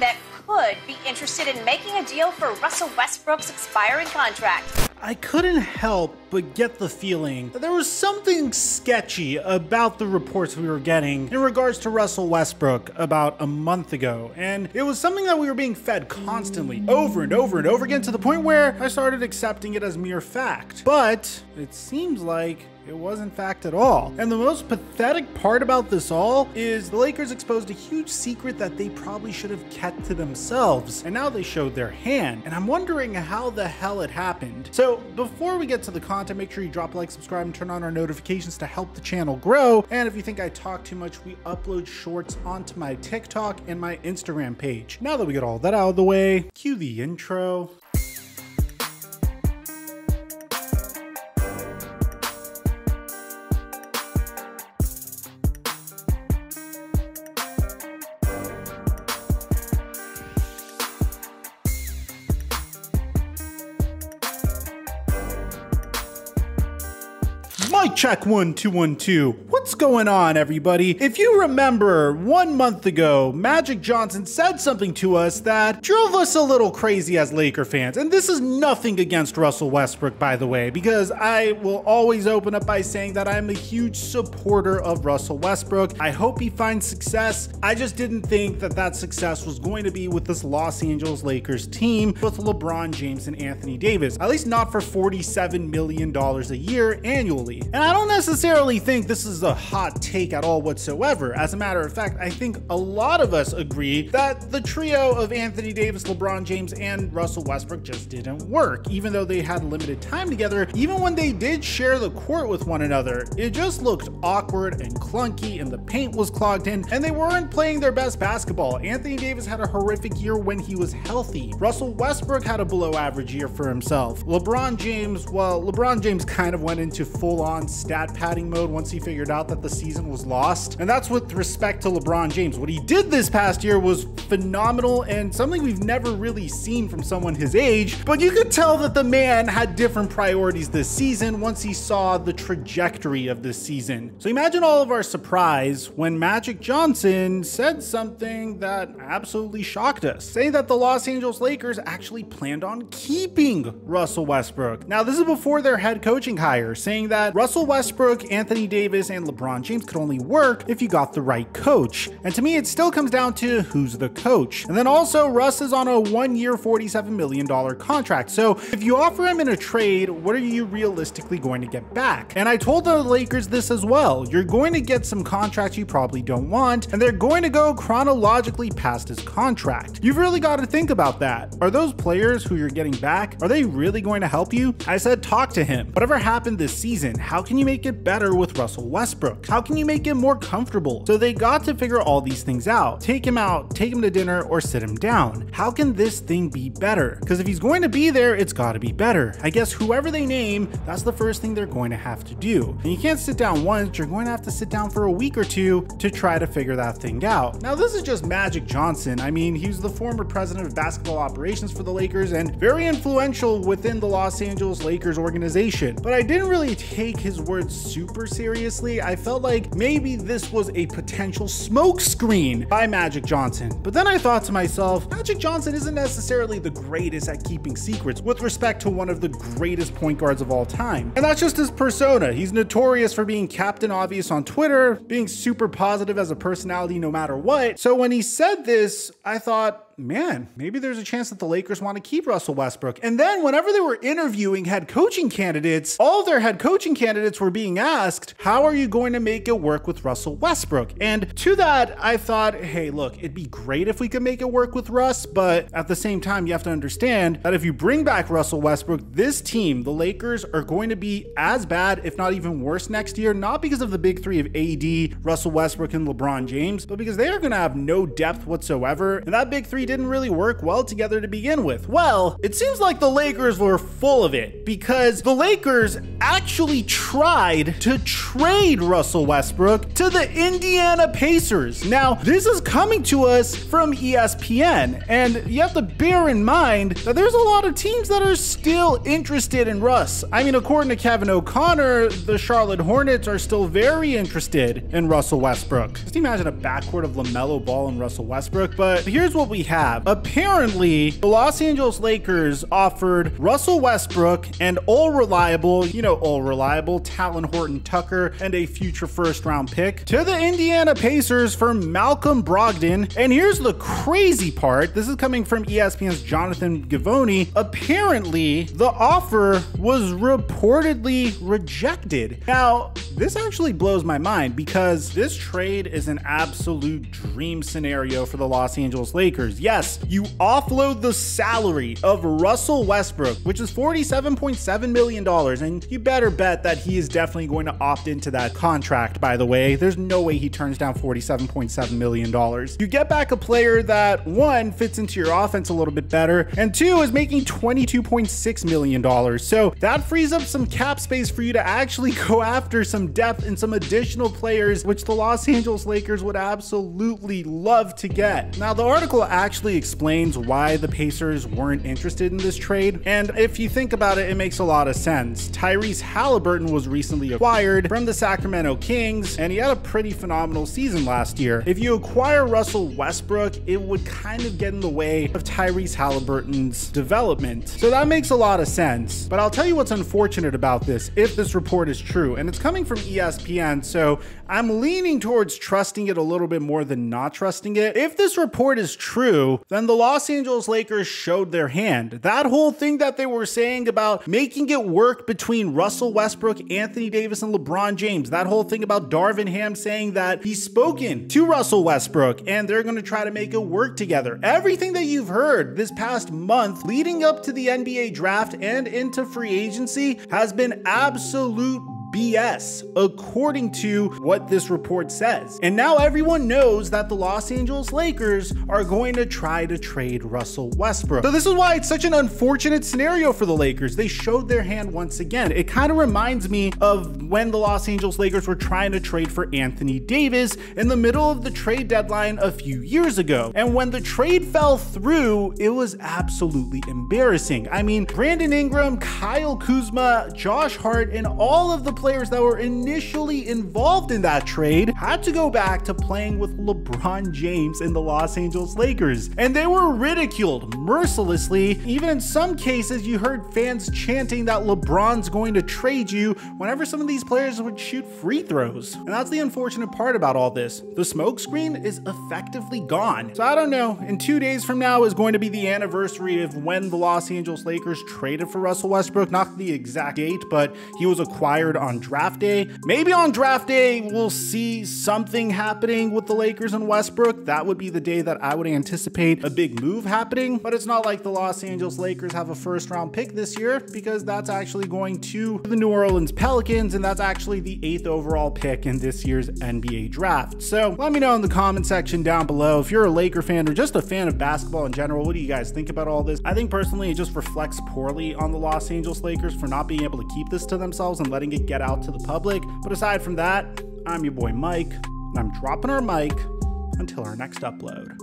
that could be interested in making a deal for Russell Westbrook's expiring contract. I couldn't help but get the feeling that there was something sketchy about the reports we were getting in regards to Russell Westbrook about a month ago. And it was something that we were being fed constantly, over and over and over again, to the point where I started accepting it as mere fact. But it seems like it wasn't fact at all. And the most pathetic part about this all is the Lakers exposed a huge secret that they probably should have kept to themselves. And now they showed their hand. And I'm wondering how the hell it happened. So before we get to the content, make sure you drop a like, subscribe, and turn on our notifications to help the channel grow. And if you think I talk too much, we upload shorts onto my TikTok and my Instagram page. Now that we get all that out of the way, cue the intro. Mic check one two one two. What's going on, everybody? If you remember, one month ago, Magic Johnson said something to us that drove us a little crazy as Laker fans. And this is nothing against Russell Westbrook, by the way, because I will always open up by saying that I'm a huge supporter of Russell Westbrook. I hope he finds success. I just didn't think that that success was going to be with this Los Angeles Lakers team with LeBron James and Anthony Davis, at least not for $47 million a year annually. And I don't necessarily think this is a hot take at all whatsoever. As a matter of fact, I think a lot of us agree that the trio of Anthony Davis, LeBron James, and Russell Westbrook just didn't work, even though they had limited time together. Even when they did share the court with one another, it just looked awkward and clunky, and the paint was clogged in, and they weren't playing their best basketball. Anthony Davis had a horrific year when he was healthy. Russell Westbrook had a below average year for himself. LeBron James, well, LeBron James kind of went into full on stat padding mode once he figured out that the season was lost. And that's with respect to LeBron James. What he did this past year was phenomenal and something we've never really seen from someone his age. But you could tell that the man had different priorities this season once he saw the trajectory of this season. So imagine all of our surprise when Magic Johnson said something that absolutely shocked us, saying that the Los Angeles Lakers actually planned on keeping Russell Westbrook. Now, this is before their head coaching hire, saying that Russell Westbrook, Anthony Davis, and LeBron James could only work if you got the right coach. And to me, it still comes down to who's the coach. And then also, Russ is on a one year, $47 million contract. So if you offer him in a trade, what are you realistically going to get back? And I told the Lakers this as well. You're going to get some contracts you probably don't want, and they're going to go chronologically past his contract. You've really got to think about that. Are those players who you're getting back, are they really going to help you? I said talk to him. Whatever happened this season, how can you make it better with Russell Westbrook? How can you make it more comfortable? So they got to figure all these things out. Take him out, take him to dinner, or sit him down. How can this thing be better? Because if he's going to be there, it's got to be better. I guess whoever they name, that's the first thing they're going to have to do. And you can't sit down once, you're going to have to sit down for a week or two to try to figure that thing out. Now, this is just Magic Johnson. I mean, he was the former president of basketball operations for the Lakers and very influential within the Los Angeles Lakers organization. But I didn't really take his words super seriously. I felt like maybe this was a potential smokescreen by Magic Johnson. But then I thought to myself, Magic Johnson isn't necessarily the greatest at keeping secrets with respect to one of the greatest point guards of all time. And that's just his persona. He's notorious for being Captain Obvious on Twitter, being super positive as a personality no matter what. So when he said this, I thought, man, maybe there's a chance that the Lakers want to keep Russell Westbrook. And then whenever they were interviewing head coaching candidates, all their head coaching candidates were being asked, how are you going to make it work with Russell Westbrook? And to that, I thought, hey, look, it'd be great if we could make it work with Russ, but at the same time, you have to understand that if you bring back Russell Westbrook, this team, the Lakers, are going to be as bad, if not even worse next year, not because of the big three of AD, Russell Westbrook, and LeBron James, but because they are going to have no depth whatsoever. And that big three didn't really work well together to begin with. Well, it seems like the Lakers were full of it because the Lakers actually tried to trade Russell Westbrook to the Indiana Pacers. Now, this is coming to us from ESPN, and you have to bear in mind that there's a lot of teams that are still interested in Russ. I mean, according to Kevin O'Connor, the Charlotte Hornets are still very interested in Russell Westbrook. Just imagine a backcourt of LaMelo Ball and Russell Westbrook, but here's what we have have. Apparently, the Los Angeles Lakers offered Russell Westbrook and all reliable, you know, all reliable, Talen Horton Tucker, and a future first round pick to the Indiana Pacers for Malcolm Brogdon. And here's the crazy part this is coming from ESPN's Jonathan Givony. Apparently, the offer was reportedly rejected. Now, this actually blows my mind because this trade is an absolute dream scenario for the Los Angeles Lakers. Yes, you offload the salary of Russell Westbrook, which is $47.7 million, and you better bet that he is definitely going to opt into that contract, by the way. There's no way he turns down $47.7 million. You get back a player that, one, fits into your offense a little bit better, and two, is making $22.6 million. So that frees up some cap space for you to actually go after some depth and some additional players, which the Los Angeles Lakers would absolutely love to get. Now, the article actually explains why the Pacers weren't interested in this trade, and if you think about it, it makes a lot of sense. Tyrese Halliburton was recently acquired from the Sacramento Kings, and he had a pretty phenomenal season last year. If you acquire Russell Westbrook, it would kind of get in the way of Tyrese Halliburton's development. So that makes a lot of sense. But I'll tell you what's unfortunate about this, if this report is true, and it's coming from ESPN, so I'm leaning towards trusting it a little bit more than not trusting it. If this report is true, then the Los Angeles Lakers showed their hand. That whole thing that they were saying about making it work between Russell Westbrook, Anthony Davis, and LeBron James, that whole thing about Darvin Ham saying that he's spoken to Russell Westbrook and they're going to try to make it work together. Everything that you've heard this past month leading up to the NBA draft and into free agency has been absolute BS, according to what this report says. And now everyone knows that the Los Angeles Lakers are going to try to trade Russell Westbrook. So this is why it's such an unfortunate scenario for the Lakers. They showed their hand once again. It kind of reminds me of when the Los Angeles Lakers were trying to trade for Anthony Davis in the middle of the trade deadline a few years ago. And when the trade fell through, it was absolutely embarrassing. I mean, Brandon Ingram, Kyle Kuzma, Josh Hart, and all of the players that were initially involved in that trade had to go back to playing with LeBron James in the Los Angeles Lakers. And they were ridiculed mercilessly. Even in some cases, you heard fans chanting that LeBron's going to trade you whenever some of these players would shoot free throws. And that's the unfortunate part about all this. The smokescreen is effectively gone. So I don't know, in two days from now is going to be the anniversary of when the Los Angeles Lakers traded for Russell Westbrook. Not the exact date, but he was acquired on on draft day. Maybe on draft day, we'll see something happening with the Lakers and Westbrook. That would be the day that I would anticipate a big move happening. But it's not like the Los Angeles Lakers have a first round pick this year because that's actually going to the New Orleans Pelicans, and that's actually the eighth overall pick in this year's NBA draft. So let me know in the comment section down below if you're a Laker fan or just a fan of basketball in general. What do you guys think about all this? I think personally, it just reflects poorly on the Los Angeles Lakers for not being able to keep this to themselves and letting it get get out to the public. But aside from that, I'm your boy Mike, and I'm dropping our mic until our next upload.